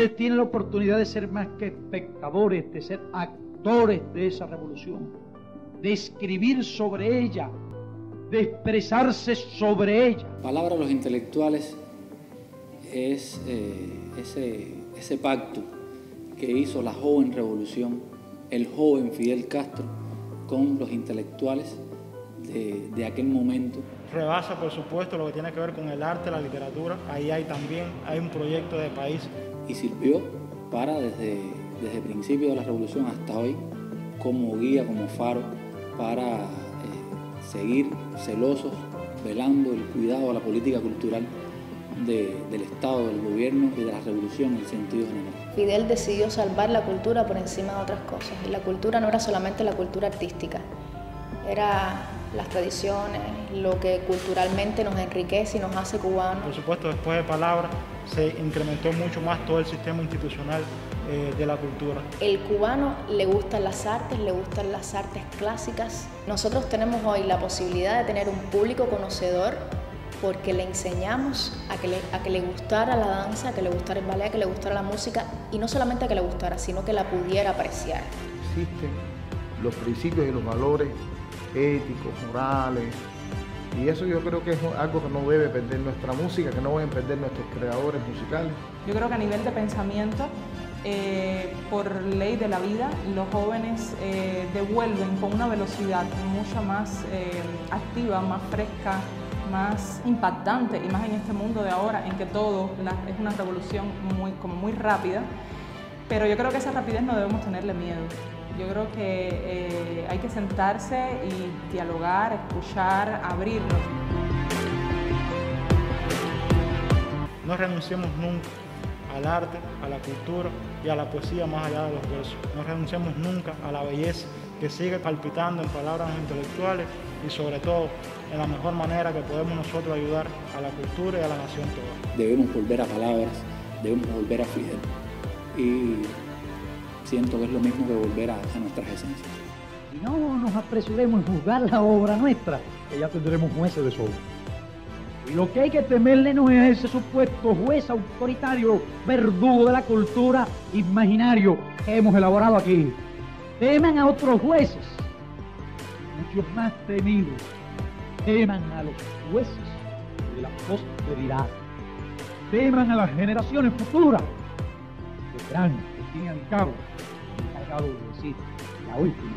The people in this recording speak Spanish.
Ustedes tienen la oportunidad de ser más que espectadores, de ser actores de esa revolución, de escribir sobre ella, de expresarse sobre ella. Palabra de los intelectuales es eh, ese, ese pacto que hizo la joven revolución, el joven Fidel Castro, con los intelectuales de, de aquel momento. Rebasa, por supuesto, lo que tiene que ver con el arte, la literatura. Ahí hay también hay un proyecto de país. Y sirvió para, desde, desde el principio de la revolución hasta hoy, como guía, como faro, para eh, seguir celosos, velando el cuidado a la política cultural de, del Estado, del gobierno y de la revolución en el sentido general. Fidel decidió salvar la cultura por encima de otras cosas. Y la cultura no era solamente la cultura artística, era las tradiciones, lo que culturalmente nos enriquece y nos hace cubanos. Por supuesto, después de palabras se incrementó mucho más todo el sistema institucional eh, de la cultura. El cubano le gustan las artes, le gustan las artes clásicas. Nosotros tenemos hoy la posibilidad de tener un público conocedor porque le enseñamos a que le, a que le gustara la danza, a que le gustara el ballet, a que le gustara la música y no solamente a que le gustara, sino que la pudiera apreciar. Existen los principios y los valores éticos, morales, y eso yo creo que es algo que no debe perder nuestra música, que no deben perder nuestros creadores musicales. Yo creo que a nivel de pensamiento, eh, por ley de la vida, los jóvenes eh, devuelven con una velocidad mucho más eh, activa, más fresca, más impactante, y más en este mundo de ahora, en que todo es una revolución muy, como muy rápida. Pero yo creo que esa rapidez no debemos tenerle miedo. Yo creo que eh, hay que sentarse y dialogar, escuchar, abrirnos. No renunciemos nunca al arte, a la cultura y a la poesía más allá de los versos. No renunciemos nunca a la belleza que sigue palpitando en palabras intelectuales y sobre todo en la mejor manera que podemos nosotros ayudar a la cultura y a la nación toda. Debemos volver a palabras, debemos volver a Fidel. Y siento que es lo mismo que volver a, nuestras esencias. Y no nos apresuremos en juzgar la obra nuestra, que ya tendremos jueces de sobra. Y lo que hay que temerle no es ese supuesto juez autoritario, verdugo de la cultura imaginario que hemos elaborado aquí. Teman a otros jueces, muchos más temidos. Teman a los jueces de la posteridad. Teman a las generaciones futuras veteranos, que al cabo, encargado de decir la última.